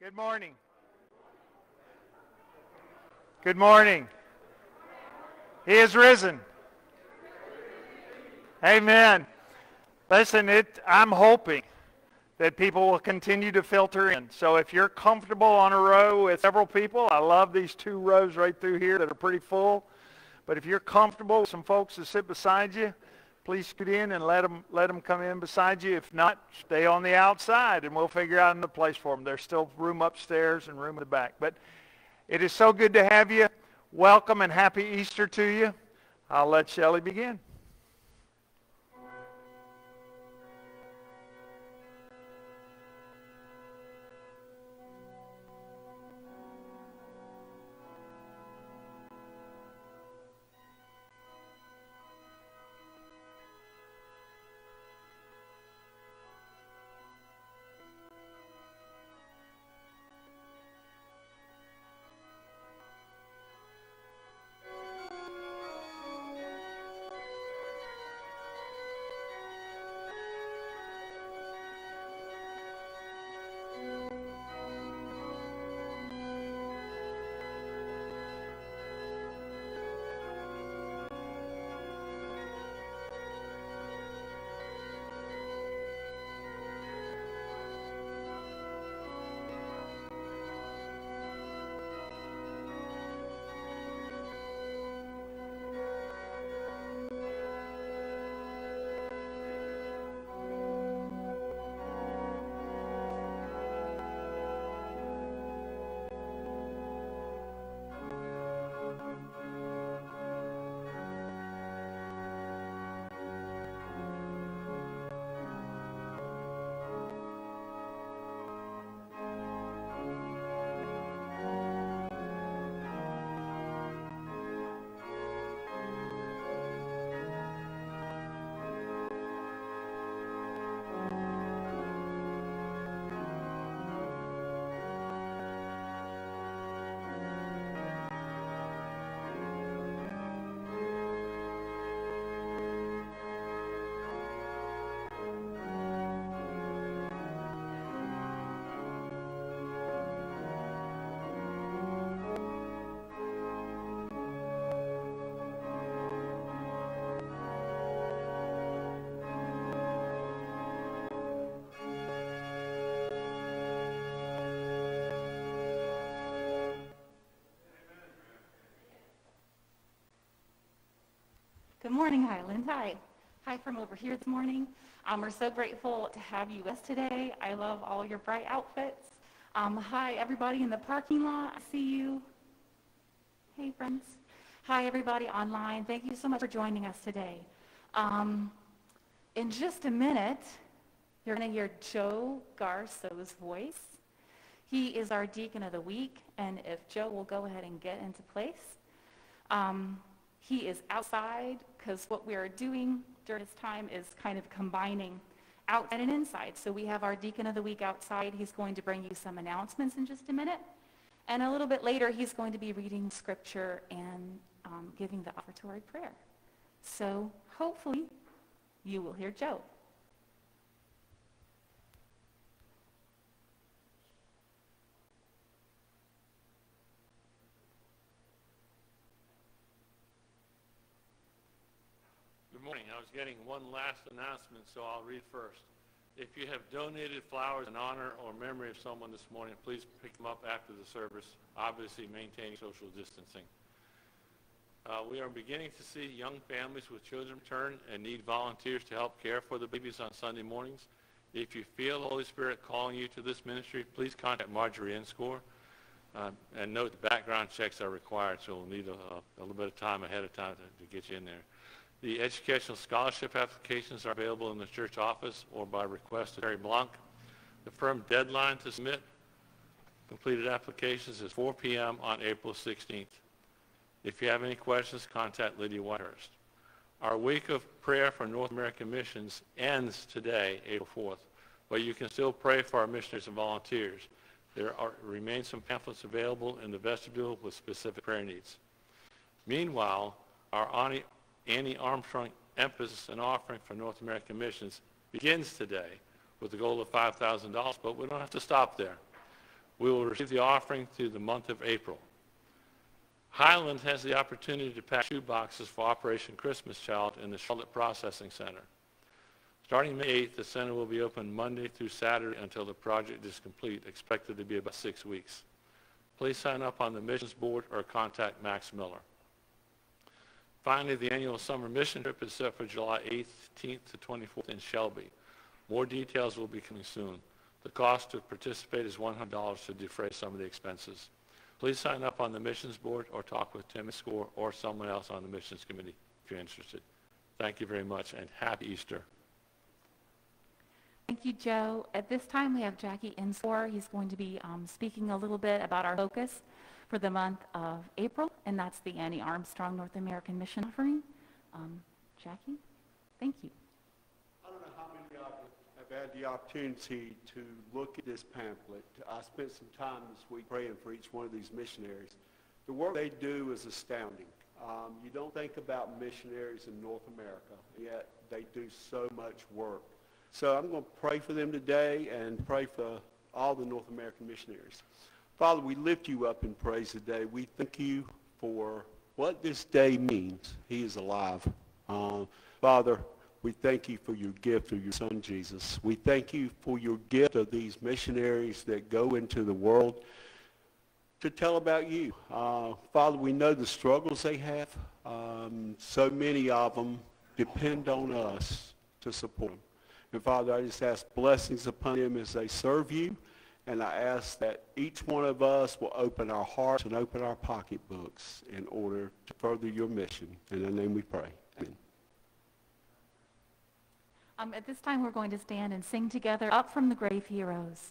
Good morning. Good morning. He is risen. Amen. Listen, it, I'm hoping that people will continue to filter in. So if you're comfortable on a row with several people, I love these two rows right through here that are pretty full. But if you're comfortable with some folks to sit beside you, please scoot in and let them, let them come in beside you. If not, stay on the outside and we'll figure out another place for them. There's still room upstairs and room in the back. But it is so good to have you. Welcome and happy Easter to you. I'll let Shelley begin. Morning, Highland. Hi. Hi from over here this morning. Um, we're so grateful to have you with us today. I love all your bright outfits. Um, hi, everybody in the parking lot. I see you. Hey, friends. Hi, everybody online. Thank you so much for joining us today. Um, in just a minute, you're going to hear Joe Garso's voice. He is our deacon of the week, and if Joe will go ahead and get into place. Um, he is outside because what we are doing during this time is kind of combining outside and inside. So we have our Deacon of the Week outside. He's going to bring you some announcements in just a minute. And a little bit later, he's going to be reading scripture and um, giving the offertory prayer. So hopefully, you will hear Joe. Morning. I was getting one last announcement, so I'll read first. If you have donated flowers in honor or memory of someone this morning, please pick them up after the service, obviously maintaining social distancing. Uh, we are beginning to see young families with children return and need volunteers to help care for the babies on Sunday mornings. If you feel the Holy Spirit calling you to this ministry, please contact Marjorie Inscore. Uh, and note the background checks are required, so we'll need a, a, little bit of time ahead of time to, to get you in there. The educational scholarship applications are available in the church office or by request to Terry Blanc. The firm deadline to submit completed applications is 4 p.m. on April 16th. If you have any questions, contact Lydia Whitehurst. Our week of prayer for North American missions ends today, April 4th, but you can still pray for our missionaries and volunteers. There are, remain some pamphlets available in the vestibule with specific prayer needs. Meanwhile, our Annie Armstrong emphasis and offering for North American missions begins today with the goal of $5,000, but we don't have to stop there. We will receive the offering through the month of April. Highland has the opportunity to pack shoe boxes for Operation Christmas Child in the Charlotte Processing Center. Starting May 8th, the center will be open Monday through Saturday until the project is complete, expected to be about six weeks. Please sign up on the missions board or contact Max Miller. Finally, the annual summer mission trip is set for July 18th to 24th in Shelby. More details will be coming soon. The cost to participate is $100 to defray some of the expenses. Please sign up on the missions board or talk with Tim Score or someone else on the missions committee if you're interested. Thank you very much and happy Easter. Thank you, Joe. At this time, we have Jackie Inscore. He's going to be um, speaking a little bit about our focus for the month of April, and that's the Annie Armstrong North American Mission Offering. Um, Jackie, thank you. I don't know how many of you have had the opportunity to look at this pamphlet. I spent some time this week praying for each one of these missionaries. The work they do is astounding. Um, you don't think about missionaries in North America, yet they do so much work. So I'm going to pray for them today and pray for all the North American missionaries. Father, we lift you up in praise today. We thank you for what this day means. He is alive. Uh, Father, we thank you for your gift of your son, Jesus. We thank you for your gift of these missionaries that go into the world to tell about you. Uh, Father, we know the struggles they have. Um, so many of them depend on us to support them. And Father, I just ask blessings upon them as they serve you. And I ask that each one of us will open our hearts and open our pocketbooks in order to further your mission. In the name we pray. Amen. Um, at this time, we're going to stand and sing together Up from the Grave He Arose.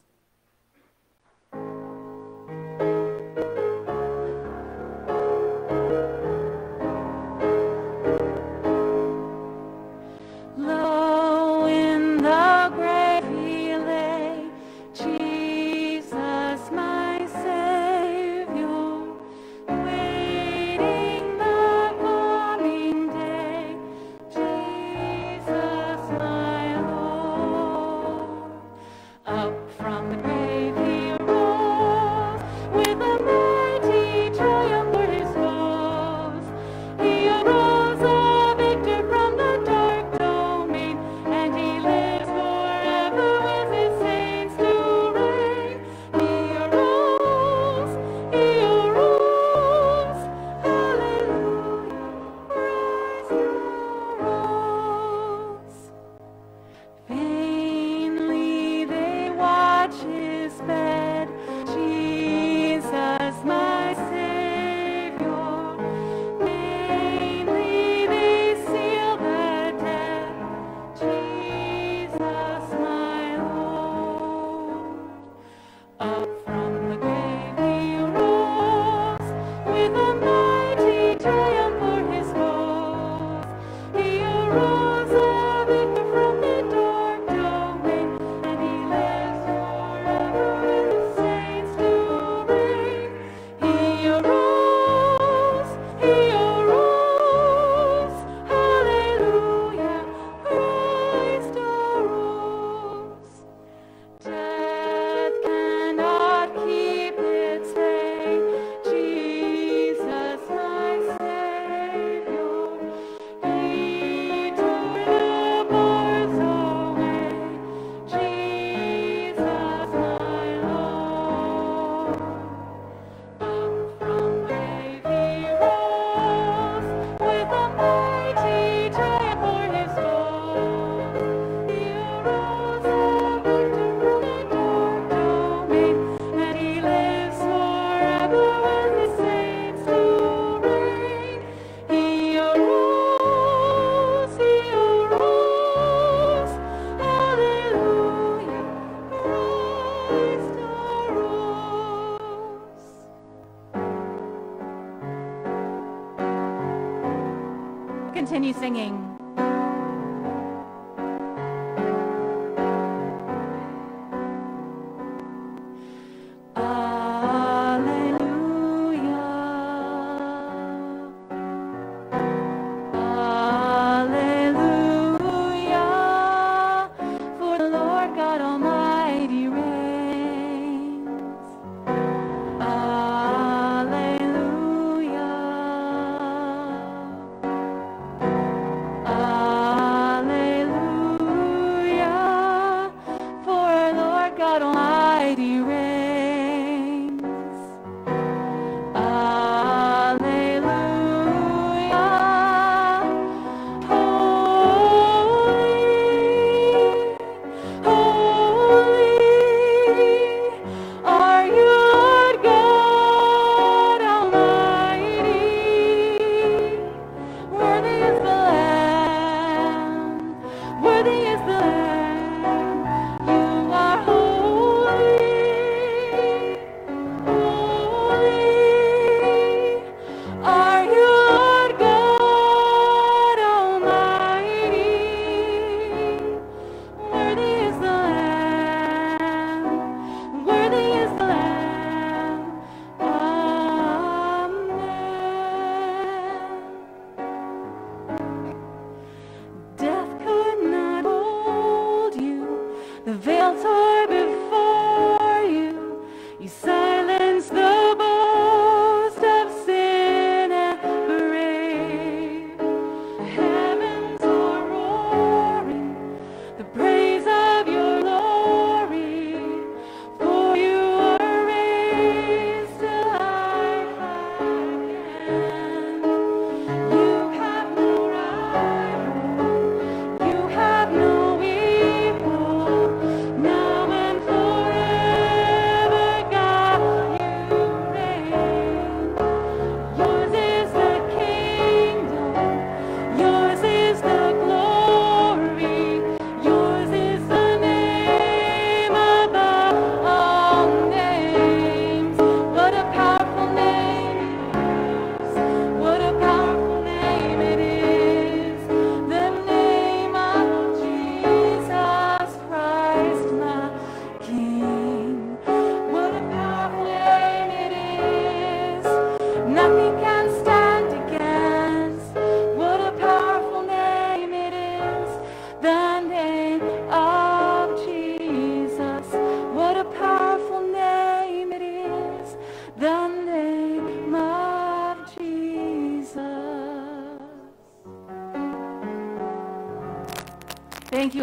singing.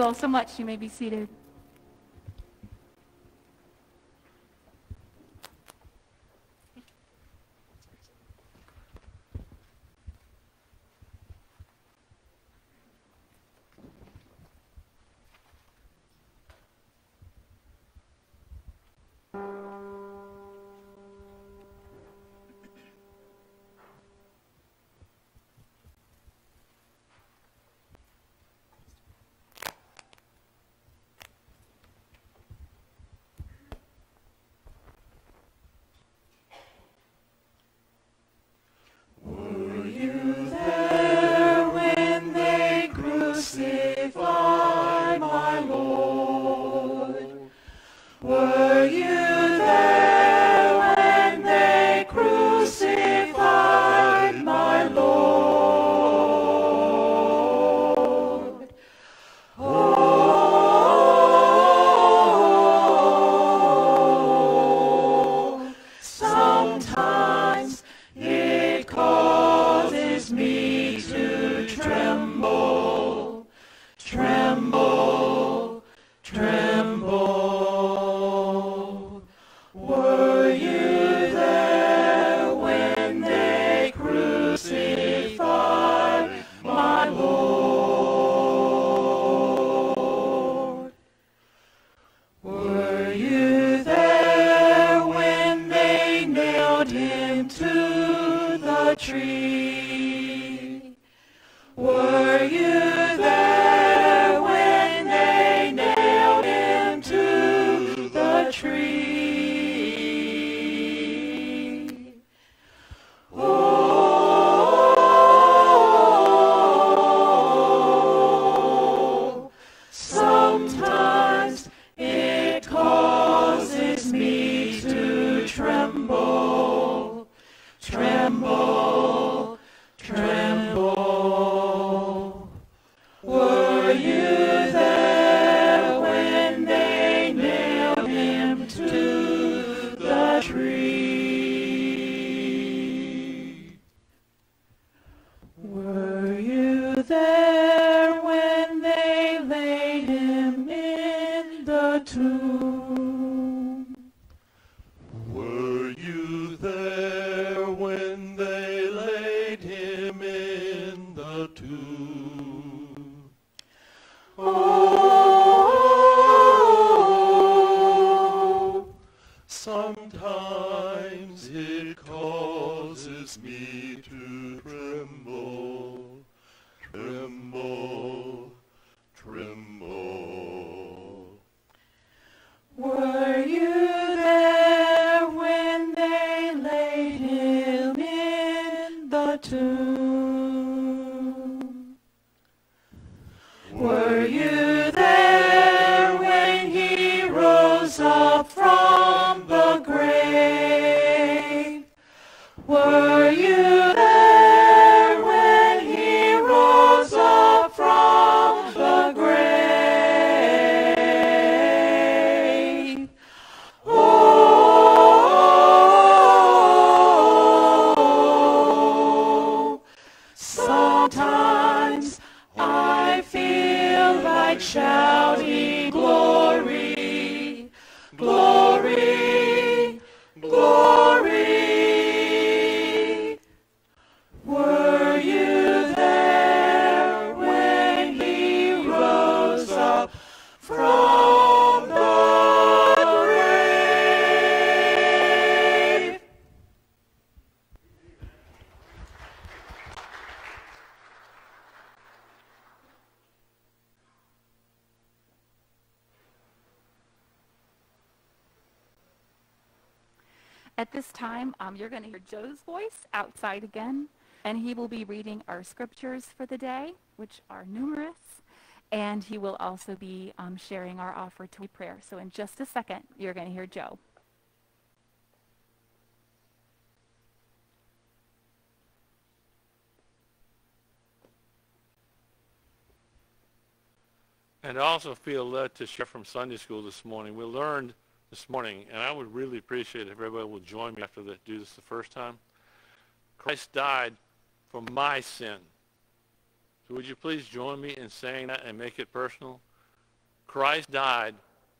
All so much. You may be seated. Joe's voice outside again, and he will be reading our scriptures for the day, which are numerous, and he will also be um, sharing our offertory prayer. So in just a second, you're going to hear Joe. And I also feel led to share from Sunday school this morning. We learned this morning, and I would really appreciate if everybody will join me after they do this the first time. Christ died for my sin. So would you please join me in saying that and make it personal? Christ died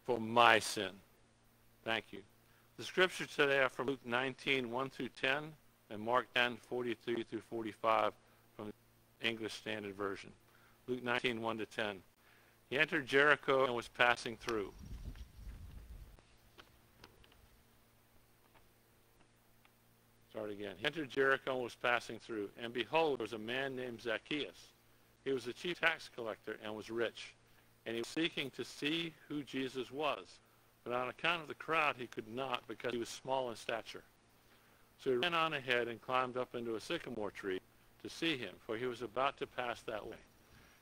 for my sin. Thank you. The scriptures today are from Luke 19, 1 through 10, and Mark 10, 43 through 45 from the English Standard Version. Luke 19, 1 to 10. He entered Jericho and was passing through. Start again. He entered Jericho and was passing through. And behold, there was a man named Zacchaeus. He was a chief tax collector and was rich. And he was seeking to see who Jesus was. But on account of the crowd, he could not because he was small in stature. So he ran on ahead and climbed up into a sycamore tree to see him, for he was about to pass that way.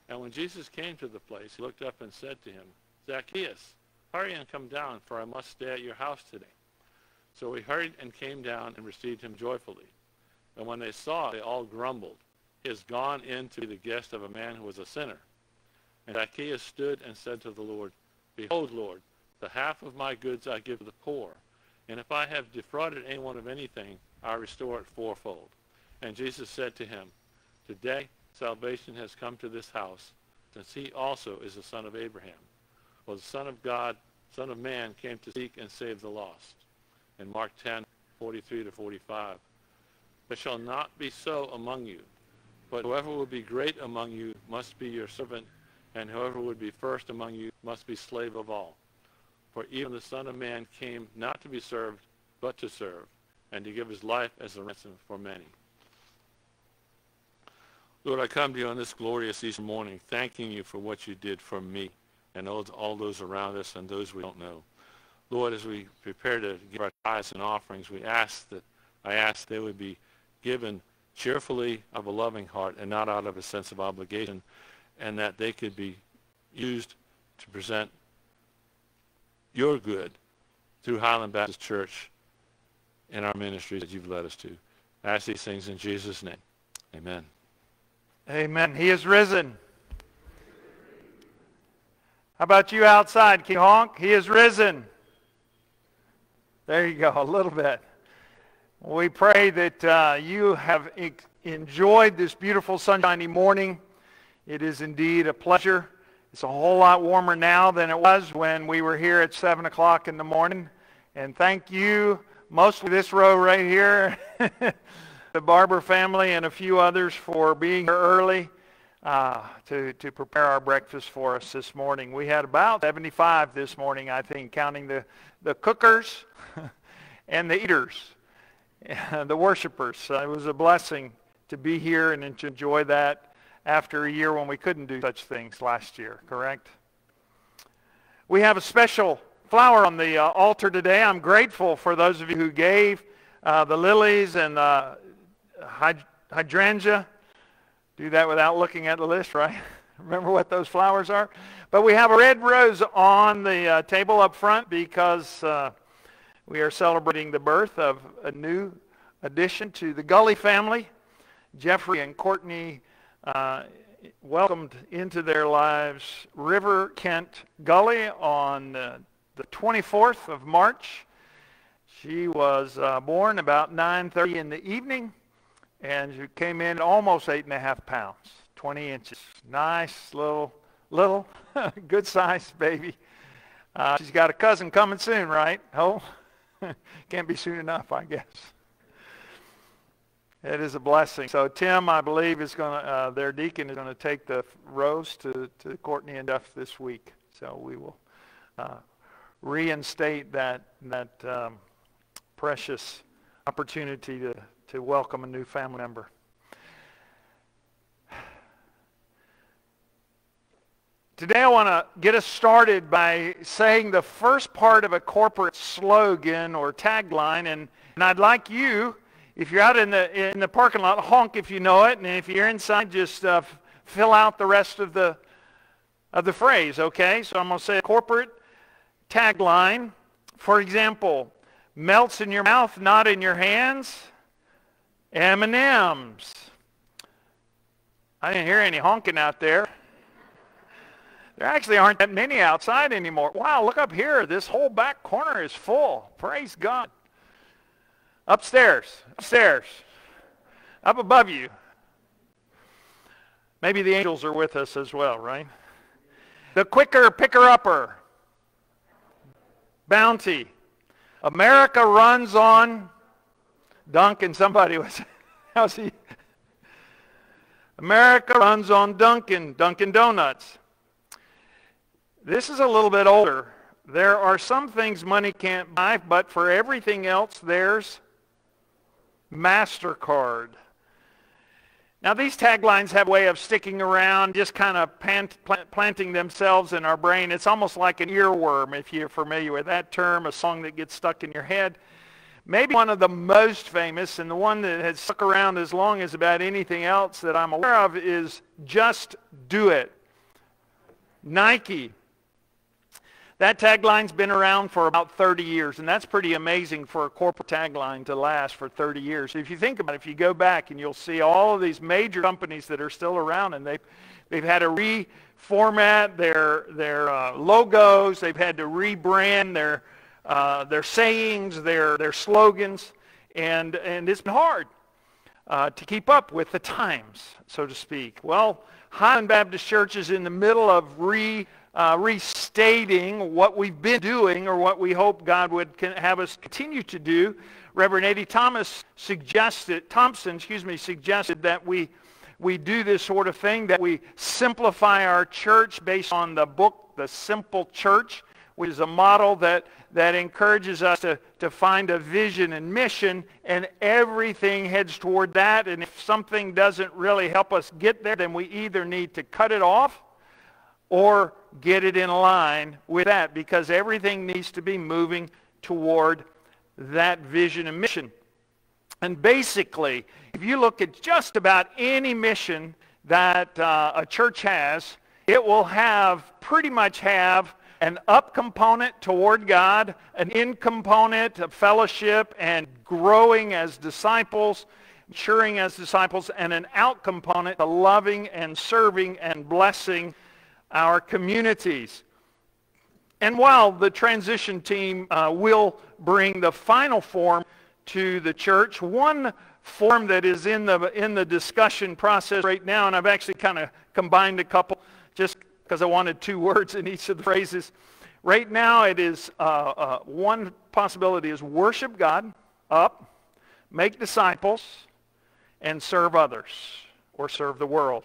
And when Jesus came to the place, he looked up and said to him, Zacchaeus, hurry and come down, for I must stay at your house today. So he hurried and came down and received him joyfully. And when they saw it, they all grumbled, He has gone in to be the guest of a man who was a sinner. And Zacchaeus stood and said to the Lord, Behold, Lord, the half of my goods I give to the poor. And if I have defrauded anyone of anything, I restore it fourfold. And Jesus said to him, Today salvation has come to this house, since he also is the son of Abraham. For the Son of God, Son of Man, came to seek and save the lost. In Mark 10, 43 to 45. There shall not be so among you, but whoever will be great among you must be your servant, and whoever would be first among you must be slave of all. For even the Son of Man came not to be served, but to serve, and to give his life as a ransom for many. Lord, I come to you on this glorious Easter morning, thanking you for what you did for me and all those around us and those we don't know. Lord, as we prepare to give our tithes and offerings, we ask that I ask they would be given cheerfully of a loving heart and not out of a sense of obligation, and that they could be used to present your good through Highland Baptist Church in our ministries that you've led us to. I ask these things in Jesus' name. Amen. Amen. He is risen. How about you outside? King honk? He is risen. There you go, a little bit. We pray that uh, you have enjoyed this beautiful sunshiny morning. It is indeed a pleasure. It's a whole lot warmer now than it was when we were here at 7 o'clock in the morning. And thank you, mostly this row right here, the Barber family and a few others for being here early uh, to, to prepare our breakfast for us this morning. We had about 75 this morning, I think, counting the, the cookers and the eaters, the worshipers. It was a blessing to be here and to enjoy that after a year when we couldn't do such things last year, correct? We have a special flower on the uh, altar today. I'm grateful for those of you who gave uh, the lilies and uh, hydrangea. Do that without looking at the list, right? Remember what those flowers are? But we have a red rose on the uh, table up front because uh, we are celebrating the birth of a new addition to the Gully family. Jeffrey and Courtney uh, welcomed into their lives River Kent Gully on uh, the 24th of March. She was uh, born about 9.30 in the evening and she came in almost eight and a half pounds, 20 inches. Nice little, little, good size baby. Uh, she's got a cousin coming soon, right? Oh, can't be soon enough, I guess. It is a blessing. So Tim, I believe, is going to, uh, their deacon is going to take the rose to, to Courtney and Duff this week. So we will uh, reinstate that, that um, precious opportunity to, to welcome a new family member. Today I want to get us started by saying the first part of a corporate slogan or tagline, and, and I'd like you, if you're out in the, in the parking lot, honk if you know it, and if you're inside, just uh, fill out the rest of the, of the phrase, okay? So I'm going to say a corporate tagline. For example, melts in your mouth, not in your hands. M&M's. I didn't hear any honking out there. There actually aren't that many outside anymore. Wow, look up here. This whole back corner is full. Praise God. Upstairs, upstairs, up above you. Maybe the angels are with us as well, right? The quicker picker-upper. Bounty. America runs on Dunkin'. Somebody was, how's he? America runs on Dunkin', Dunkin' Donuts. This is a little bit older. There are some things money can't buy, but for everything else, there's MasterCard. Now, these taglines have a way of sticking around, just kind of plant, planting themselves in our brain. It's almost like an earworm, if you're familiar with that term, a song that gets stuck in your head. Maybe one of the most famous and the one that has stuck around as long as about anything else that I'm aware of is Just Do It. Nike. That tagline's been around for about 30 years, and that's pretty amazing for a corporate tagline to last for 30 years. If you think about it, if you go back and you'll see all of these major companies that are still around, and they've, they've had to reformat their, their uh, logos, they've had to rebrand their, uh, their sayings, their, their slogans, and, and it's been hard uh, to keep up with the times, so to speak. Well, Highland Baptist Church is in the middle of re uh, restating what we've been doing or what we hope God would have us continue to do. Reverend Eddie Thomas suggested, Thompson, excuse me, suggested that we, we do this sort of thing, that we simplify our church based on the book, The Simple Church, which is a model that, that encourages us to, to find a vision and mission, and everything heads toward that. And if something doesn't really help us get there, then we either need to cut it off or get it in line with that because everything needs to be moving toward that vision and mission. And basically, if you look at just about any mission that uh, a church has, it will have pretty much have an up component toward God, an in component of fellowship and growing as disciples, maturing as disciples, and an out component to loving and serving and blessing our communities. And while the transition team uh, will bring the final form to the church, one form that is in the, in the discussion process right now, and I've actually kind of combined a couple just because I wanted two words in each of the phrases. Right now it is, uh, uh, one possibility is worship God up, make disciples, and serve others or serve the world.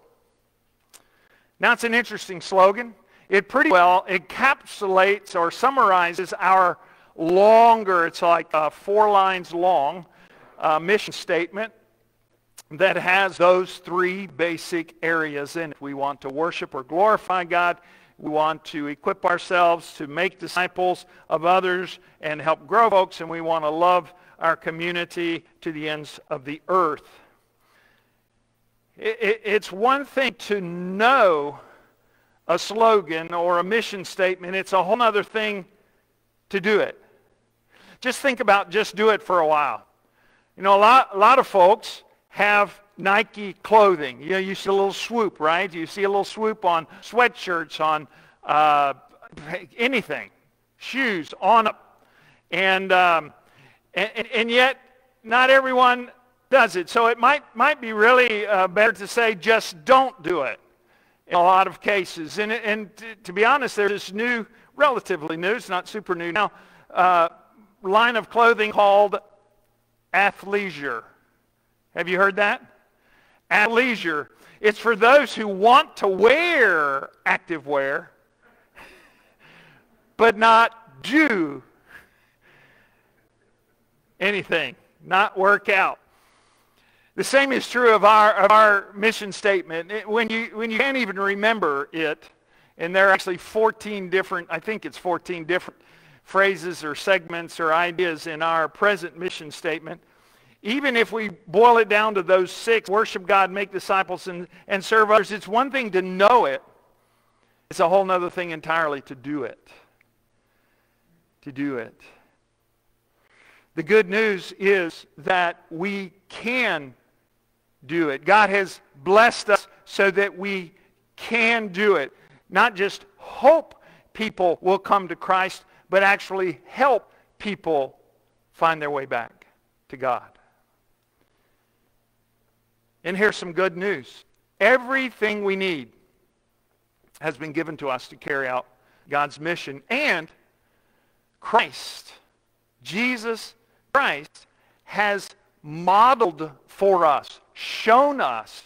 Now, it's an interesting slogan. It pretty well encapsulates or summarizes our longer, it's like uh, four lines long, uh, mission statement that has those three basic areas in it. We want to worship or glorify God. We want to equip ourselves to make disciples of others and help grow folks. And we want to love our community to the ends of the earth. It's one thing to know a slogan or a mission statement. It's a whole other thing to do it. Just think about just do it for a while. You know, a lot, a lot of folks have Nike clothing. You know, you see a little swoop, right? You see a little swoop on sweatshirts, on uh, anything, shoes, on up. And, um, and, and yet, not everyone does it. So it might, might be really uh, better to say just don't do it in a lot of cases. And, and to, to be honest, there's this new, relatively new, it's not super new now, uh, line of clothing called athleisure. Have you heard that? Athleisure. It's for those who want to wear active wear, but not do anything, not work out. The same is true of our, of our mission statement. When you, when you can't even remember it, And there are actually 14 different, I think it's 14 different phrases or segments or ideas in our present mission statement. Even if we boil it down to those six, worship God, make disciples, and, and serve others, it's one thing to know it. It's a whole other thing entirely to do it. To do it. The good news is that we can do it. God has blessed us so that we can do it. Not just hope people will come to Christ, but actually help people find their way back to God. And here's some good news. Everything we need has been given to us to carry out God's mission. And Christ, Jesus Christ, has modeled for us, shown us,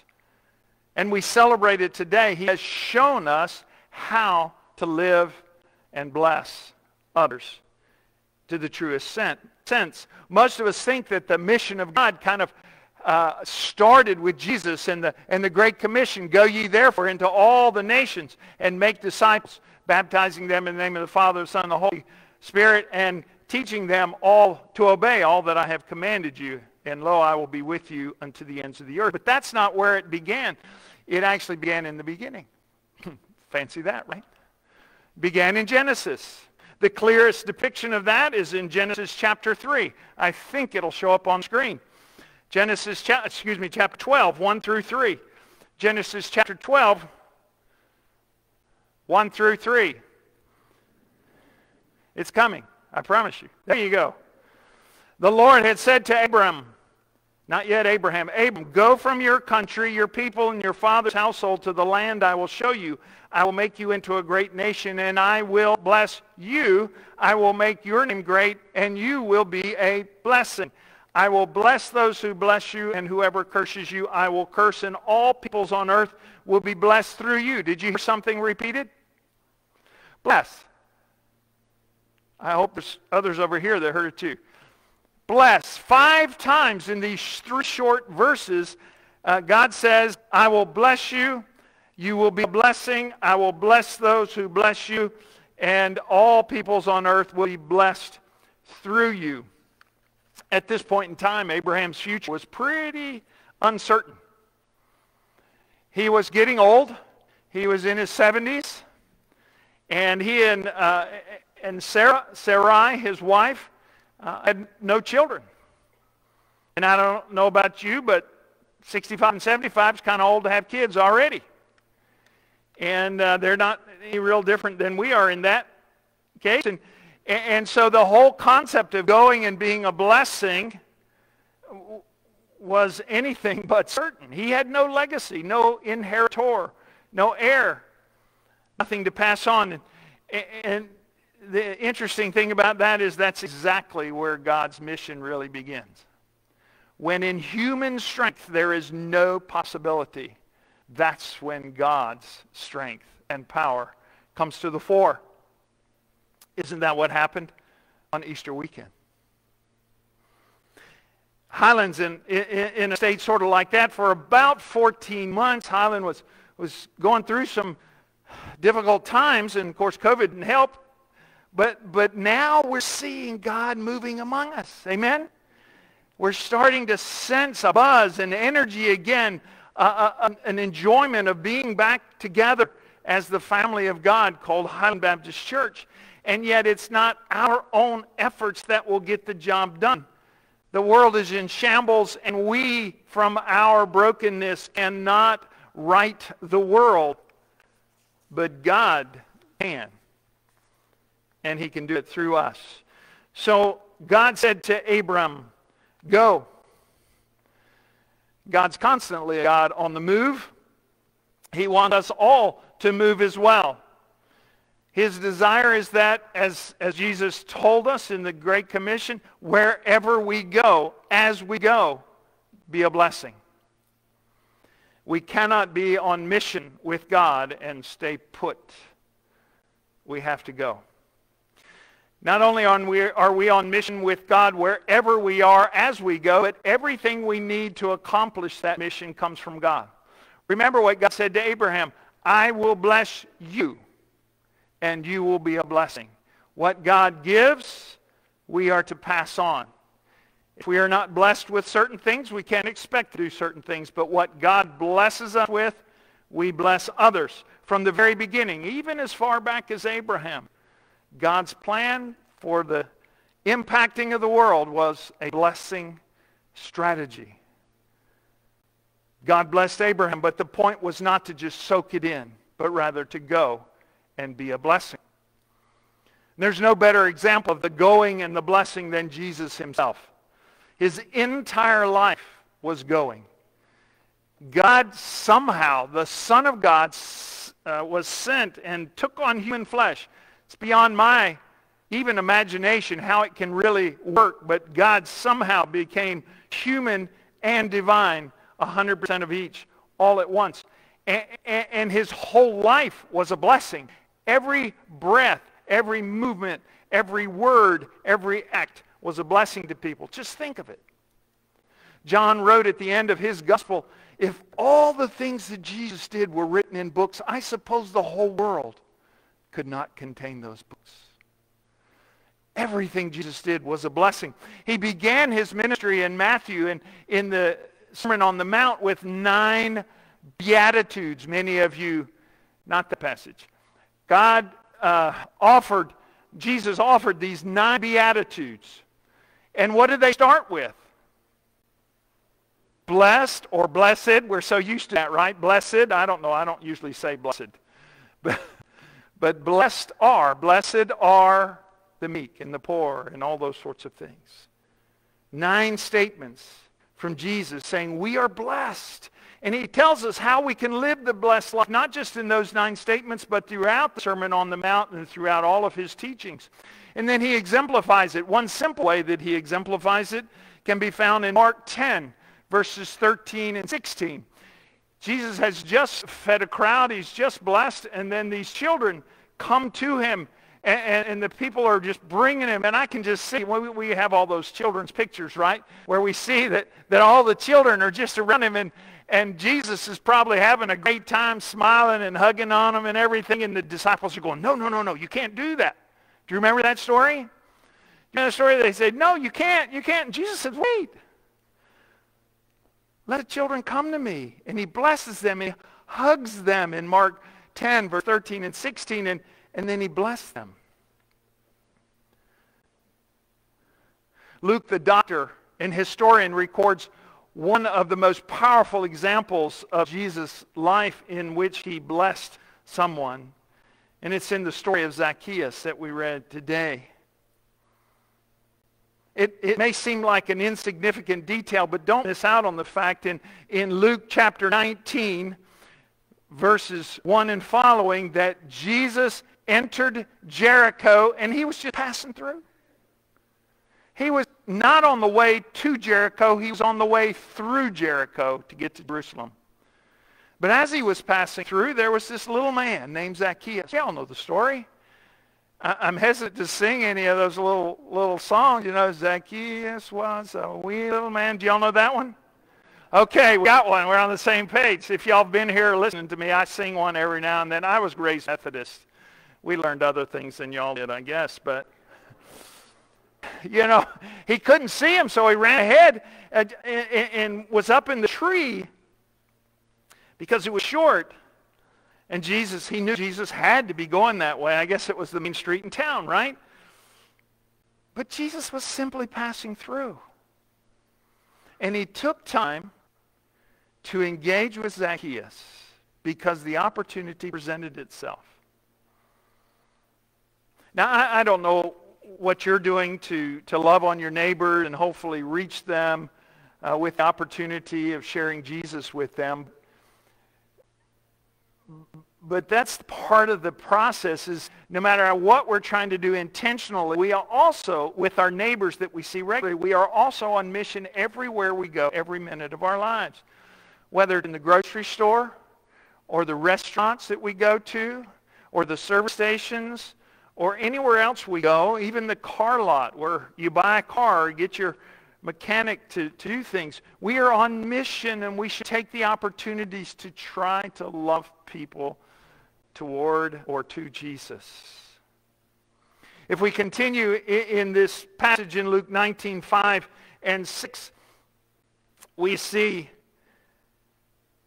and we celebrate it today. He has shown us how to live and bless others to the truest sense. Most of us think that the mission of God kind of uh, started with Jesus and the, and the Great Commission, go ye therefore into all the nations and make disciples, baptizing them in the name of the Father, the Son, and the Holy Spirit, and teaching them all to obey all that I have commanded you. And lo, I will be with you unto the ends of the earth. But that's not where it began. It actually began in the beginning. Fancy that, right? Began in Genesis. The clearest depiction of that is in Genesis chapter 3. I think it'll show up on screen. Genesis, cha- excuse me, chapter 12, 1 through 3. Genesis chapter 12, 1 through 3. It's coming. I promise you. There you go. The Lord had said to Abram, not yet Abraham, Abram, go from your country, your people, and your father's household to the land I will show you. I will make you into a great nation, and I will bless you. I will make your name great, and you will be a blessing. I will bless those who bless you, and whoever curses you, I will curse, and all peoples on earth will be blessed through you. Did you hear something repeated? Bless. I hope there's others over here that heard it too. Bless. Five times in these three short verses, uh, God says, I will bless you. You will be a blessing. I will bless those who bless you. And all peoples on earth will be blessed through you at this point in time, Abraham's future was pretty uncertain. He was getting old. He was in his 70s. And he and, uh, and Sarah, Sarai, his wife, uh, had no children. And I don't know about you, but 65 and 75 is kind of old to have kids already. And uh, they're not any real different than we are in that case. And and so the whole concept of going and being a blessing was anything but certain. He had no legacy, no inheritor, no heir, nothing to pass on. And, And the interesting thing about that is that's exactly where God's mission really begins. When in human strength there is no possibility, that's when God's strength and power comes to the fore. Isn't that what happened on Easter weekend? Highland's in, in, in, a state sort of like that for about 14 months. Highland was, was going through some difficult times, and of course COVID didn't help. But, but now we're seeing God moving among us. Amen? We're starting to sense a buzz and energy again, an enjoyment of being back together as the family of God called Highland Baptist Church and yet it's not our own efforts that will get the job done. The world is in shambles, and we, from our brokenness, cannot right the world. But God can, and he can do it through us. So God said to Abram, go. God's constantly a God on the move. He wants us all to move as well. His desire is that, as, as Jesus told us in the Great Commission, wherever we go, as we go, be a blessing. We cannot be on mission with God and stay put. We have to go. Not only are we on mission with God wherever we are as we go, but everything we need to accomplish that mission comes from God. Remember what God said to Abraham, I will bless you and you will be a blessing. What God gives, we are to pass on. If we are not blessed with certain things, we can't expect to do certain things. But what God blesses us with, we bless others. From the very beginning, even as far back as Abraham, God's plan for the impacting of the world was a blessing strategy. God blessed Abraham, but the point was not to just soak it in, but rather to go and be a blessing. There's no better example of the going and the blessing than Jesus himself. His entire life was going. God somehow, the Son of God, uh, was sent and took on human flesh. It's beyond my even imagination how it can really work, but God somehow became human and divine, 100% of each, all at once. And, and his whole life was a blessing. Every breath, every movement, every word, every act was a blessing to people. Just think of it. John wrote at the end of his gospel, if all the things that Jesus did were written in books, I suppose the whole world could not contain those books. Everything Jesus did was a blessing. He began his ministry in Matthew and in the Sermon on the Mount with nine beatitudes. Many of you, not the passage. God uh, offered, Jesus offered these nine beatitudes. And what did they start with? Blessed or blessed. We're so used to that, right? Blessed. I don't know. I don't usually say blessed. But, but blessed are. Blessed are the meek and the poor and all those sorts of things. Nine statements from Jesus saying we are blessed. And he tells us how we can live the blessed life, not just in those nine statements, but throughout the Sermon on the Mount and throughout all of his teachings. And then he exemplifies it. One simple way that he exemplifies it can be found in Mark 10, verses 13 and 16. Jesus has just fed a crowd. He's just blessed. And then these children come to him. And, and, and, the people are just bringing him. And I can just see, we, we have all those children's pictures, right? Where we see that, that all the children are just around him. And, and Jesus is probably having a great time smiling and hugging on them and everything. And the disciples are going, no, no, no, no, you can't do that. Do you remember that story? You know the story? They said, no, you can't, you can't. And Jesus said, wait. Let the children come to me. And he blesses them. And he hugs them in Mark 10, verse 13 and 16. And, and then he blessed them. Luke the doctor and historian records one of the most powerful examples of Jesus' life in which he blessed someone. And it's in the story of Zacchaeus that we read today. It, it may seem like an insignificant detail, but don't miss out on the fact in, in Luke chapter 19, verses 1 and following, that Jesus entered Jericho and he was just passing through. He was not on the way to Jericho, he was on the way through Jericho to get to Jerusalem. But as he was passing through, there was this little man named Zacchaeus. Y'all know the story. I, am hesitant to sing any of those little little songs. You know, Zacchaeus was a wee little man. Do y'all know that one? Okay, we got one. We're on the same page. If y'all have been here listening to me, I sing one every now and then. I was raised Methodist. We learned other things than y'all did, I guess, but you know, he couldn't see him, so he ran ahead and, and, and was up in the tree because it was short. And Jesus, he knew Jesus had to be going that way. I guess it was the main street in town, right? But Jesus was simply passing through. And he took time to engage with Zacchaeus because the opportunity presented itself. Now, I, I don't know what you're doing to, to love on your neighbor and hopefully reach them uh, with the opportunity of sharing Jesus with them. But that's part of the process is no matter what we're trying to do intentionally, we are also, with our neighbors that we see regularly, we are also on mission everywhere we go, every minute of our lives. Whether in the grocery store or the restaurants that we go to or the service stations or anywhere else we go, even the car lot where you buy a car, get your mechanic to, to do things. We are on mission and we should take the opportunities to try to love people toward or to Jesus. If we continue in this passage in Luke 19, 5 and 6, we see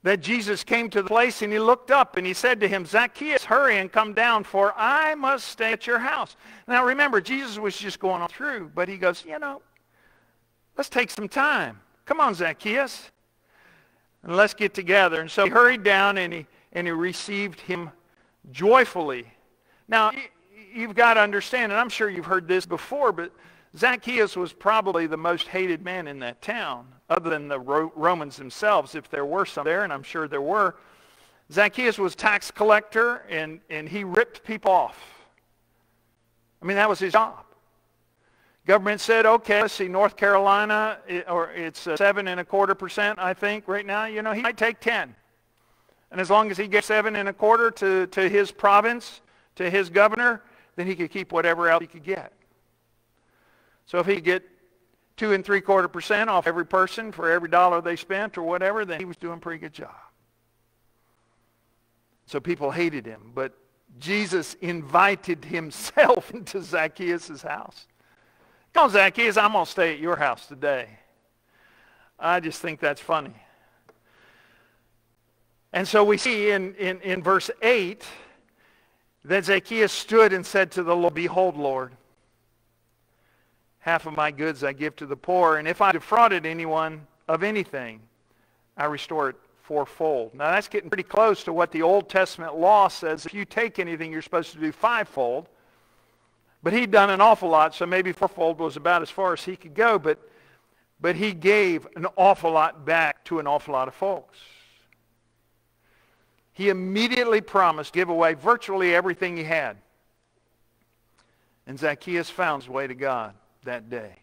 that Jesus came to the place and he looked up and he said to him, Zacchaeus, hurry and come down, for I must stay at your house. Now remember, Jesus was just going on through, but he goes, you know, let's take some time. Come on, Zacchaeus, and let's get together. And so he hurried down and he, and he received him joyfully. Now, you've got to understand, and I'm sure you've heard this before, but Zacchaeus was probably the most hated man in that town, other than the Romans themselves, if there were some there, and I'm sure there were. Zacchaeus was tax collector, and, and he ripped people off. I mean, that was his job. Government said, okay, let's see, North Carolina, or it's uh, seven and a quarter percent, I think, right now. You know, he might take 10. And as long as he gets seven and a quarter to, to his province, to his governor, then he could keep whatever else he could get. So if he could get two and three quarter percent off every person for every dollar they spent or whatever, then he was doing a pretty good job. So people hated him, but Jesus invited himself into Zacchaeus' house. Come on, Zacchaeus, I'm going to stay at your house today. I just think that's funny. And so we see in, in, in verse 8 that Zacchaeus stood and said to the Lord, Behold, Lord, half of my goods I give to the poor, and if I defrauded anyone of anything, I restore it fourfold. Now that's getting pretty close to what the Old Testament law says. If you take anything, you're supposed to do fivefold. But he'd done an awful lot, so maybe fourfold was about as far as he could go, but, but he gave an awful lot back to an awful lot of folks he immediately promised give away virtually everything he had. And Zacchaeus found his way to God that day.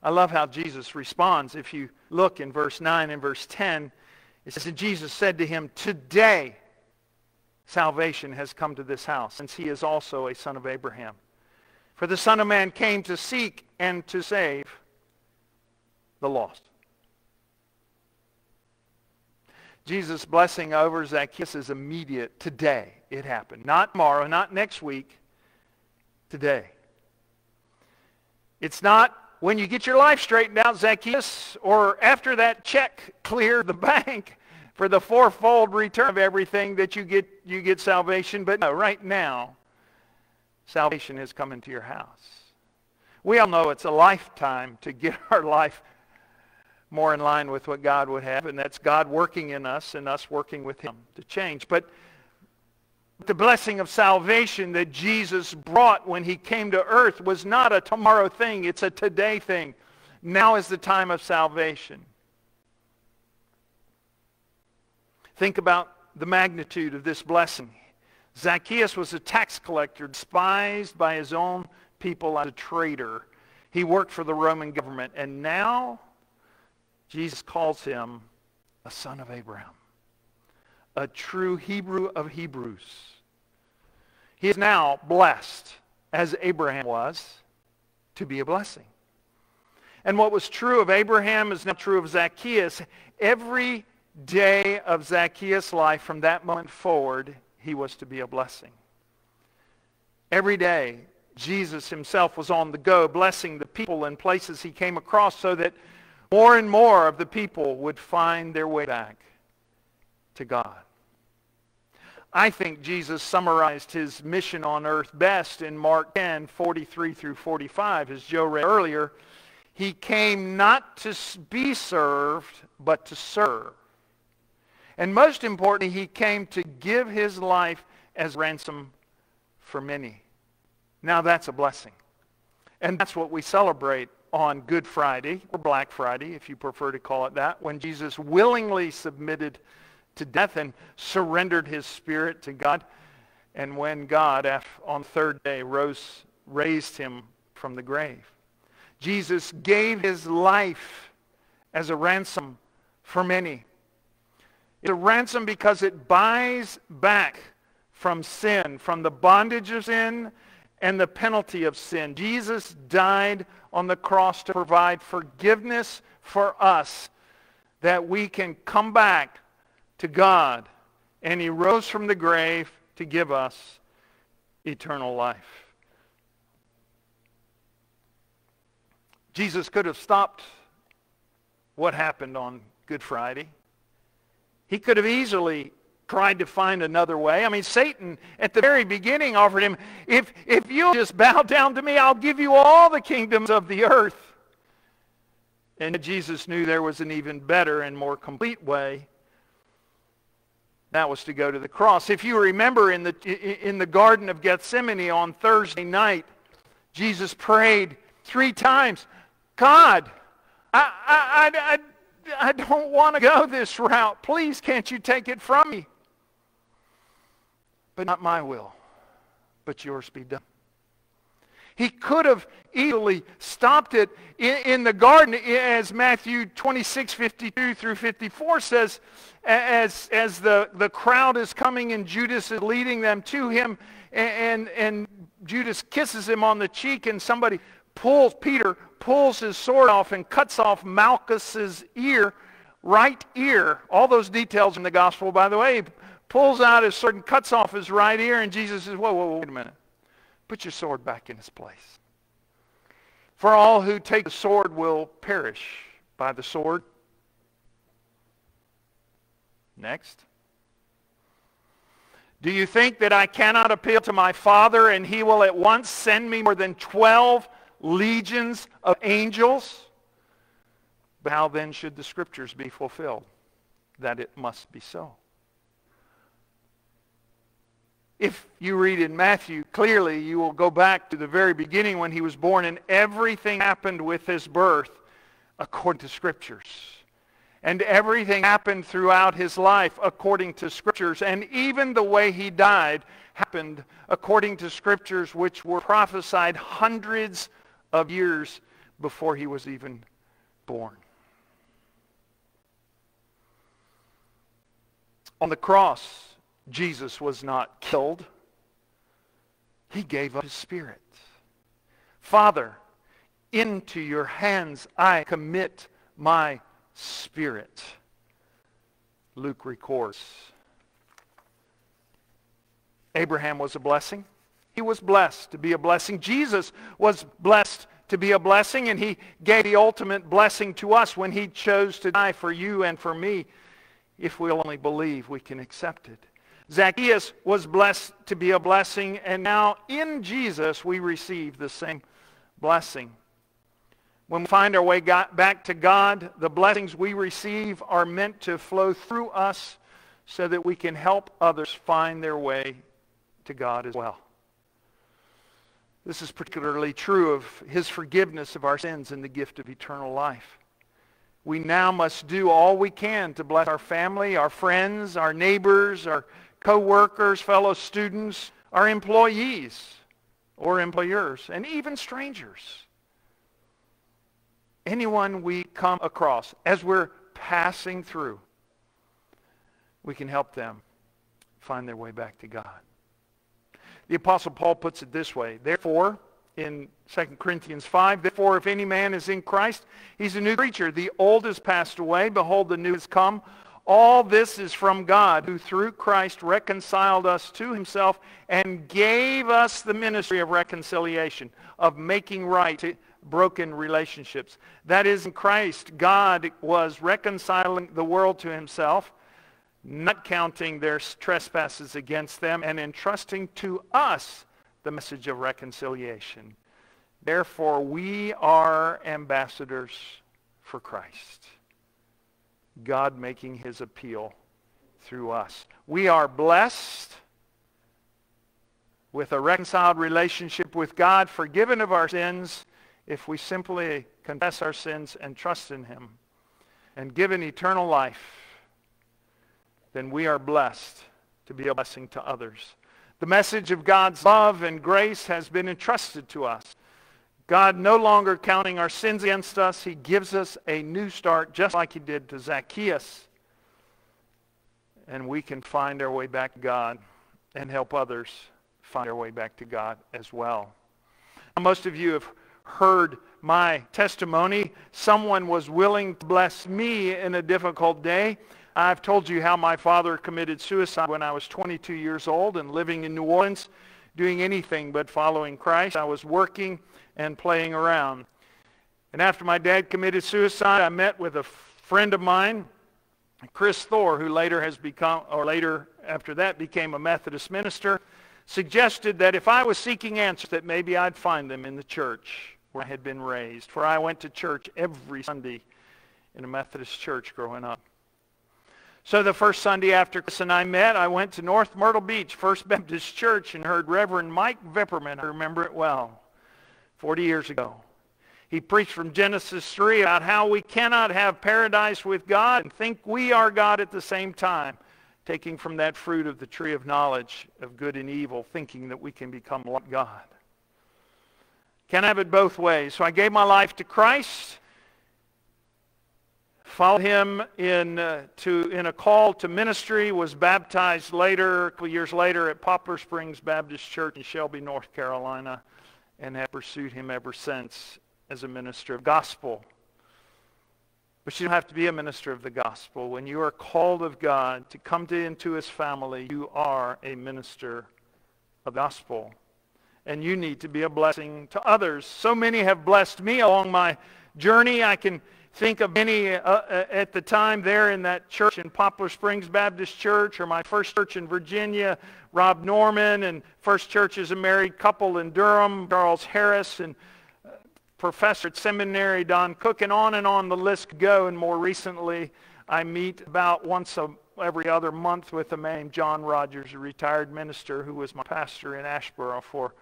I love how Jesus responds. If you look in verse 9 and verse 10, it says, Jesus said to him, Today salvation has come to this house, since he is also a son of Abraham. For the Son of Man came to seek and to save the lost. Jesus' blessing over Zacchaeus is immediate. Today it happened. Not tomorrow, not next week. Today. It's not when you get your life straightened out, Zacchaeus, or after that check cleared the bank for the fourfold return of everything that you get, you get salvation. But no, right now, salvation has come into your house. We all know it's a lifetime to get our life more in line with what God would have, and that's God working in us and us working with him to change. But the blessing of salvation that Jesus brought when he came to earth was not a tomorrow thing. It's a today thing. Now is the time of salvation. Think about the magnitude of this blessing. Zacchaeus was a tax collector, despised by his own people as a traitor. He worked for the Roman government. And now Jesus calls him a son of Abraham, a true Hebrew of Hebrews. He is now blessed, as Abraham was, to be a blessing. And what was true of Abraham is now true of Zacchaeus. Every day of Zacchaeus' life from that moment forward, he was to be a blessing. Every day, Jesus himself was on the go, blessing the people and places he came across so that more and more of the people would find their way back to God. I think Jesus summarized his mission on earth best in Mark 10, 43 through 45. As Joe read earlier, he came not to be served, but to serve. And most importantly, he came to give his life as ransom for many. Now that's a blessing. And that's what we celebrate on Good Friday, or Black Friday, if you prefer to call it that, when Jesus willingly submitted to death and surrendered his spirit to God, and when God, on the third day, rose, raised him from the grave. Jesus gave his life as a ransom for many. It's a ransom because it buys back from sin, from the bondage of sin and the penalty of sin. Jesus died on the cross to provide forgiveness for us that we can come back to God and he rose from the grave to give us eternal life. Jesus could have stopped what happened on Good Friday. He could have easily tried to find another way. I mean, Satan at the very beginning offered him, if, if you'll just bow down to me, I'll give you all the kingdoms of the earth. And Jesus knew there was an even better and more complete way. That was to go to the cross. If you remember in the, in the Garden of Gethsemane on Thursday night, Jesus prayed three times, God, I, I, I, I don't want to go this route. Please, can't you take it from me? But not my will, but yours be done. He could have easily stopped it in, in, the garden, as Matthew 26, 52 through 54 says, as, as the, the crowd is coming and Judas is leading them to him, and, and, and Judas kisses him on the cheek, and somebody pulls, Peter pulls his sword off and cuts off Malchus's ear, right ear. All those details in the gospel, by the way. pulls out his sword and cuts off his right ear, and Jesus says, whoa, whoa, whoa, wait a minute. Put your sword back in its place. For all who take the sword will perish by the sword. Next. Do you think that I cannot appeal to my Father and he will at once send me more than 12 legions of angels? How then should the scriptures be fulfilled? That it must be so. If you read in Matthew, clearly you will go back to the very beginning when he was born and everything happened with his birth according to scriptures. And everything happened throughout his life according to scriptures. And even the way he died happened according to scriptures which were prophesied hundreds of years before he was even born. On the cross, Jesus was not killed. He gave up his spirit. Father, into your hands I commit my spirit. Luke records. Abraham was a blessing. He was blessed to be a blessing. Jesus was blessed to be a blessing, and he gave the ultimate blessing to us when he chose to die for you and for me. If we'll only believe, we can accept it. Zacchaeus was blessed to be a blessing, and now in Jesus we receive the same blessing. When we find our way back to God, the blessings we receive are meant to flow through us so that we can help others find their way to God as well. This is particularly true of his forgiveness of our sins and the gift of eternal life. We now must do all we can to bless our family, our friends, our neighbors, our co-workers, fellow students, our employees or employers, and even strangers. Anyone we come across as we're passing through, we can help them find their way back to God. The Apostle Paul puts it this way. Therefore, in 2 Corinthians 5, therefore, if any man is in Christ, he's a new creature. The old has passed away. Behold, the new has come. All this is from God, who through Christ reconciled us to himself and gave us the ministry of reconciliation, of making right broken relationships. That is, in Christ, God was reconciling the world to himself not counting their trespasses against them, and entrusting to us the message of reconciliation. Therefore, we are ambassadors for Christ. God making his appeal through us. We are blessed with a reconciled relationship with God, forgiven of our sins, if we simply confess our sins and trust in him, and given eternal life then we are blessed to be a blessing to others. The message of God's love and grace has been entrusted to us. God no longer counting our sins against us. He gives us a new start just like he did to Zacchaeus. And we can find our way back to God and help others find their way back to God as well. Now, most of you have heard my testimony. Someone was willing to bless me in a difficult day. I've told you how my father committed suicide when I was 22 years old and living in New Orleans, doing anything but following Christ. I was working and playing around. And after my dad committed suicide, I met with a friend of mine, Chris Thor, who later has become, or later after that became a Methodist minister, suggested that if I was seeking answers, that maybe I'd find them in the church where I had been raised. For I went to church every Sunday in a Methodist church growing up. So the first Sunday after Chris and I met, I went to North Myrtle Beach First Baptist Church and heard Reverend Mike Vipperman. I remember it well, 40 years ago. He preached from Genesis 3 about how we cannot have paradise with God and think we are God at the same time, taking from that fruit of the tree of knowledge of good and evil, thinking that we can become like God. Can't have it both ways. So I gave my life to Christ followed him in, uh, to, in a call to ministry, was baptized later, a couple years later at Poplar Springs Baptist Church in Shelby, North Carolina, and have pursued him ever since as a minister of gospel. But you don't have to be a minister of the gospel. When you are called of God to come to, into his family, you are a minister of gospel. And you need to be a blessing to others. So many have blessed me along my journey. I can think of many uh, uh, at the time there in that church in Poplar Springs Baptist Church or my first church in Virginia, Rob Norman, and First Church as a married couple in Durham, Charles Harris, and uh, professor at seminary, Don Cook, and on and on the list go. And more recently, I meet about once a, every other month with a man named John Rogers, a retired minister who was my pastor in Asheboro for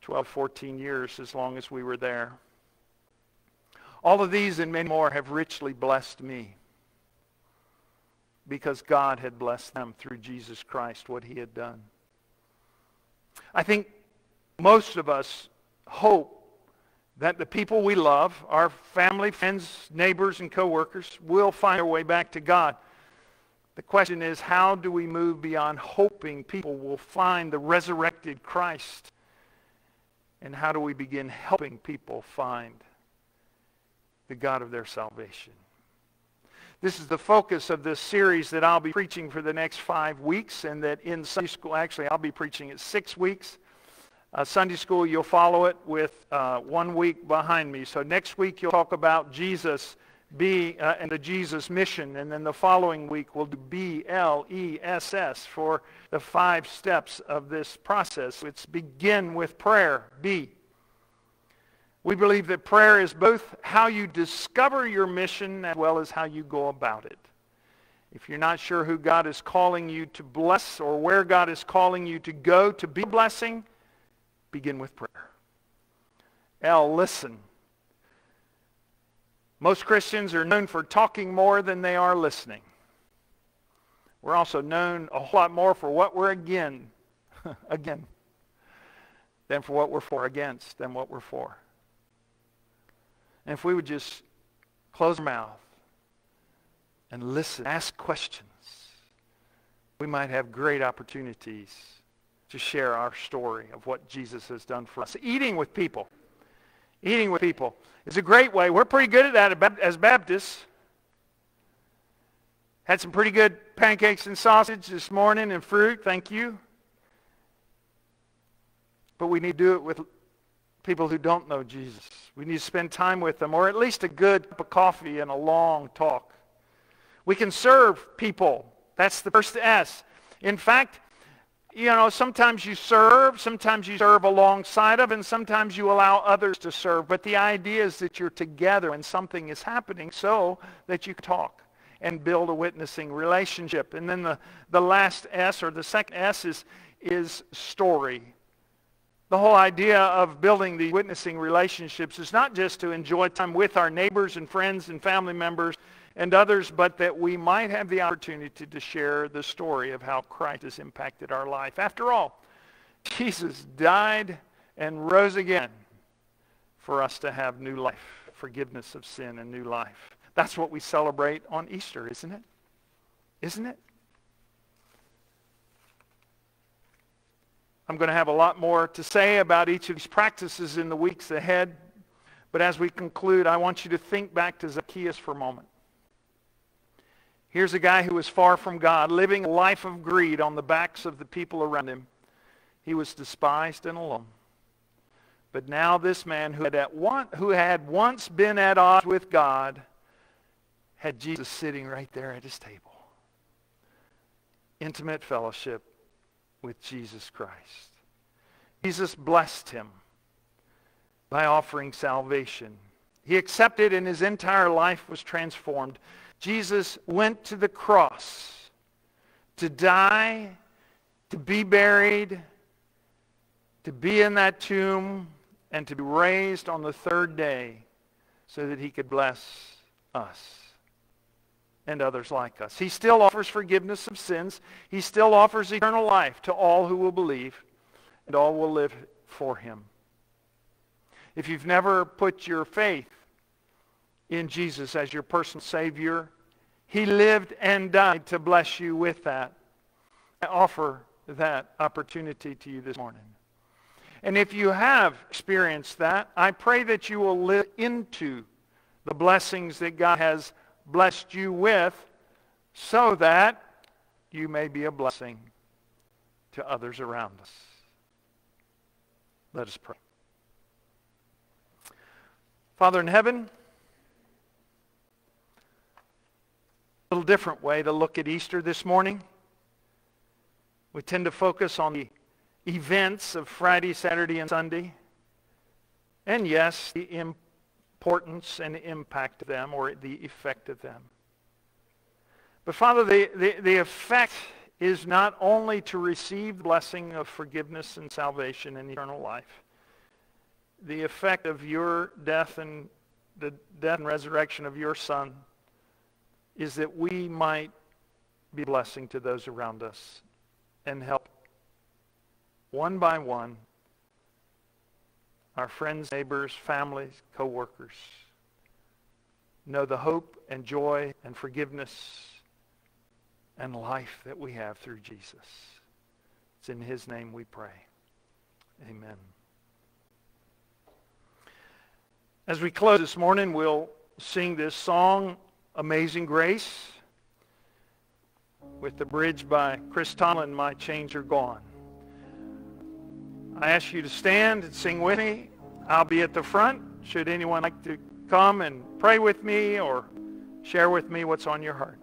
12, 14 years, as long as we were there. All of these and many more have richly blessed me because God had blessed them through Jesus Christ, what he had done. I think most of us hope that the people we love, our family, friends, neighbors, and coworkers, will find their way back to God. The question is, how do we move beyond hoping people will find the resurrected Christ? And how do we begin helping people find the God of their salvation. This is the focus of this series that I'll be preaching for the next five weeks and that in Sunday school, actually I'll be preaching it six weeks. Uh, Sunday school, you'll follow it with uh, one week behind me. So next week you'll talk about Jesus B uh, and the Jesus mission. And then the following week we'll do B-L-E-S-S for the five steps of this process. It's begin with prayer, B. We believe that prayer is both how you discover your mission as well as how you go about it. If you're not sure who God is calling you to bless or where God is calling you to go to be a blessing, begin with prayer. L, listen. Most Christians are known for talking more than they are listening. We're also known a whole lot more for what we're again, again, than for what we're for against, than what we're for. And if we would just close our mouth and listen, ask questions, we might have great opportunities to share our story of what Jesus has done for us. Eating with people. Eating with people is a great way. We're pretty good at that as Baptists. Had some pretty good pancakes and sausage this morning and fruit. Thank you. But we need to do it with people who don't know Jesus. We need to spend time with them, or at least a good cup of coffee and a long talk. We can serve people. That's the first S. In fact, you know, sometimes you serve, sometimes you serve alongside of, and sometimes you allow others to serve. But the idea is that you're together and something is happening so that you can talk and build a witnessing relationship. And then the, the last S, or the second S, is, is story. The whole idea of building the witnessing relationships is not just to enjoy time with our neighbors and friends and family members and others, but that we might have the opportunity to share the story of how Christ has impacted our life. After all, Jesus died and rose again for us to have new life, forgiveness of sin and new life. That's what we celebrate on Easter, isn't it? Isn't it? I'm going to have a lot more to say about each of these practices in the weeks ahead. But as we conclude, I want you to think back to Zacchaeus for a moment. Here's a guy who was far from God, living a life of greed on the backs of the people around him. He was despised and alone. But now this man who had, at one, who had once been at odds with God had Jesus sitting right there at his table. Intimate fellowship with Jesus Christ. Jesus blessed him by offering salvation. He accepted and his entire life was transformed. Jesus went to the cross to die, to be buried, to be in that tomb, and to be raised on the third day so that he could bless us and others like us. He still offers forgiveness of sins. He still offers eternal life to all who will believe, and all will live for him. If you've never put your faith in Jesus as your personal Savior, he lived and died to bless you with that. I offer that opportunity to you this morning. And if you have experienced that, I pray that you will live into the blessings that God has blessed you with so that you may be a blessing to others around us. Let us pray. Father in heaven, a little different way to look at Easter this morning. We tend to focus on the events of Friday, Saturday, and Sunday. And yes, the importance and impact of them or the effect of them. But Father, the, the, the effect is not only to receive blessing of forgiveness and salvation and eternal life. The effect of your death and the death and resurrection of your Son is that we might be blessing to those around us and help one by one our friends, neighbors, families, co-workers know the hope and joy and forgiveness and life that we have through Jesus. It's in his name we pray. Amen. As we close this morning, we'll sing this song, Amazing Grace, with the bridge by Chris Tomlin, My Chains Are Gone. I ask you to stand and sing with me. I'll be at the front. Should anyone like to come and pray with me or share with me what's on your heart.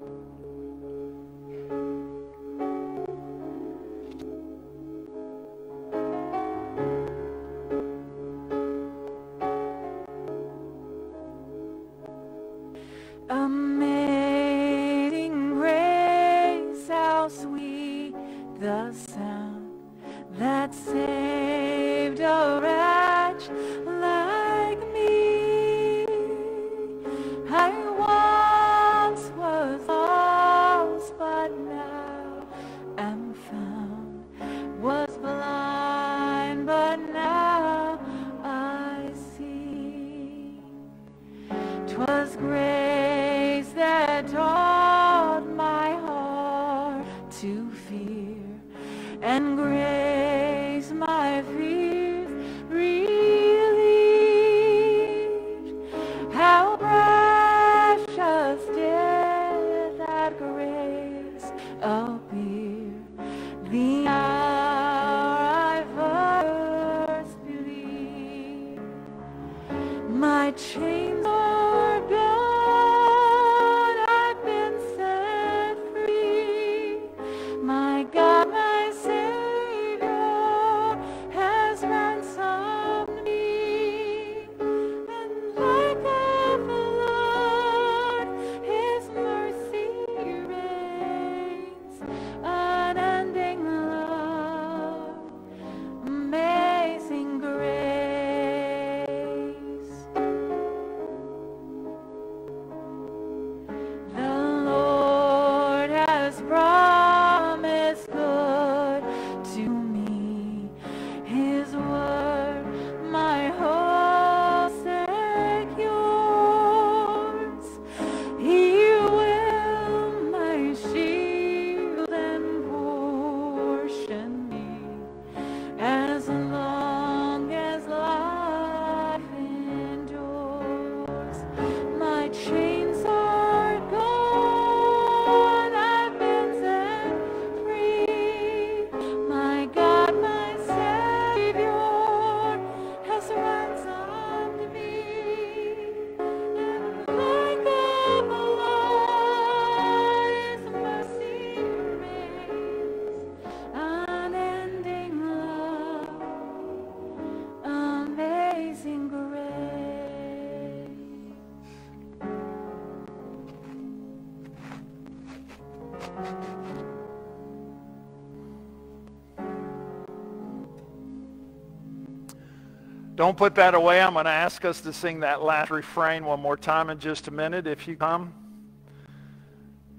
Don't put that away. I'm going to ask us to sing that last refrain one more time in just a minute if you come.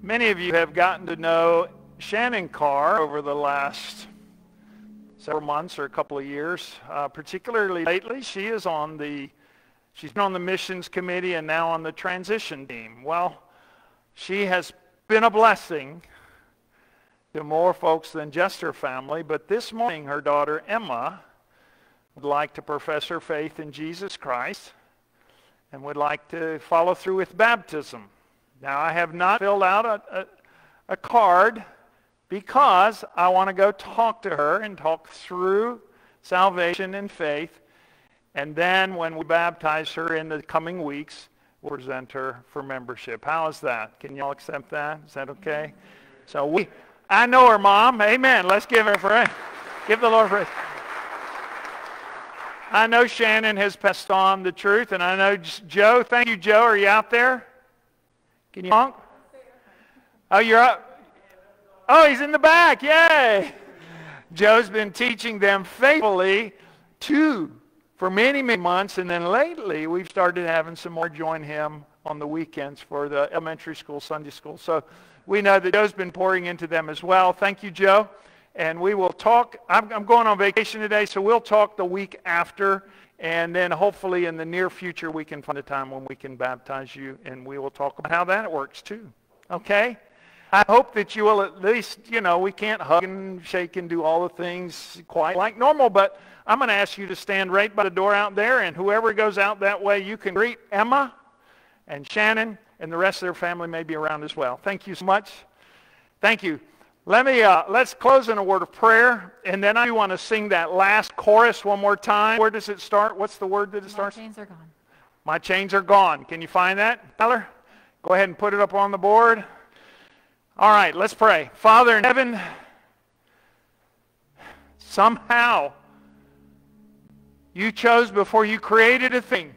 Many of you have gotten to know Shannon Carr over the last several months or a couple of years. Uh, particularly lately, she is on the she's been on the missions committee and now on the transition team. Well, she has been a blessing to more folks than just her family. But this morning, her daughter Emma would like to profess her faith in Jesus Christ and would like to follow through with baptism. Now, I have not filled out a, a, a card because I want to go talk to her and talk through salvation and faith. And then when we baptize her in the coming weeks, we'll present her for membership. How is that? Can you all accept that? Is that okay? So we, I know her mom. Amen. Let's give her a praise. Give the Lord praise. I know Shannon has passed on the truth, and I know Joe. Thank you, Joe. Are you out there? Can you honk? Oh, you're up. Oh, he's in the back. Yay. Joe's been teaching them faithfully too for many, many months, and then lately we've started having some more join him on the weekends for the elementary school, Sunday school. So we know that Joe's been pouring into them as well. Thank you, Joe and we will talk. I'm, I'm, going on vacation today, so we'll talk the week after, and then hopefully in the near future we can find a time when we can baptize you, and we will talk about how that works too. Okay? I hope that you will at least, you know, we can't hug and shake and do all the things quite like normal, but I'm going to ask you to stand right by the door out there, and whoever goes out that way, you can greet Emma and Shannon, and the rest of their family may be around as well. Thank you so much. Thank you. Let me, uh, let's close in a word of prayer, and then I want to sing that last chorus one more time. Where does it start? What's the word that it starts? My chains are gone. My chains are gone. Can you find that, Tyler? Go ahead and put it up on the board. All right, let's pray. Father in heaven, somehow you chose before you created a thing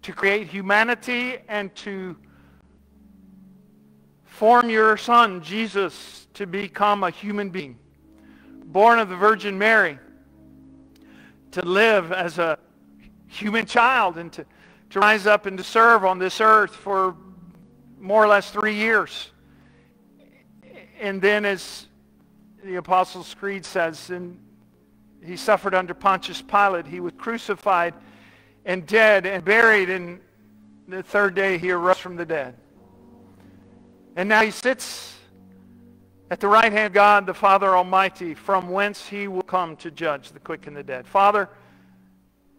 to create humanity and to form your son, Jesus, to become a human being, born of the Virgin Mary, to live as a human child and to, to rise up and to serve on this earth for more or less three years. And then as the Apostles' Creed says, and he suffered under Pontius Pilate. He was crucified and dead and buried, and the third day he arose from the dead. And now he sits at the right hand of God, the Father Almighty, from whence he will come to judge the quick and the dead. Father,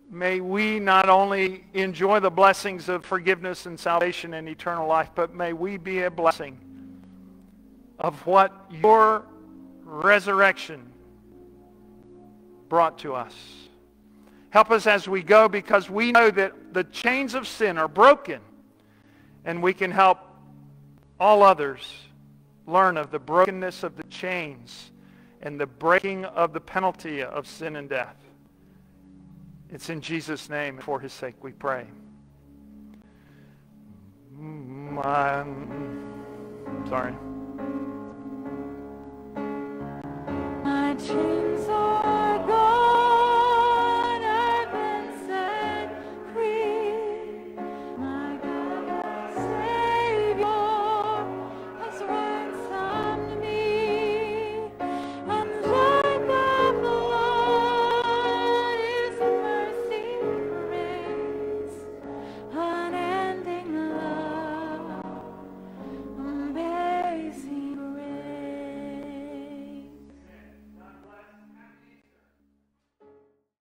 may we not only enjoy the blessings of forgiveness and salvation and eternal life, but may we be a blessing of what your resurrection brought to us. Help us as we go because we know that the chains of sin are broken and we can help all others learn of the brokenness of the chains and the breaking of the penalty of sin and death. It's in Jesus' name and for his sake we pray. My, sorry. My chains are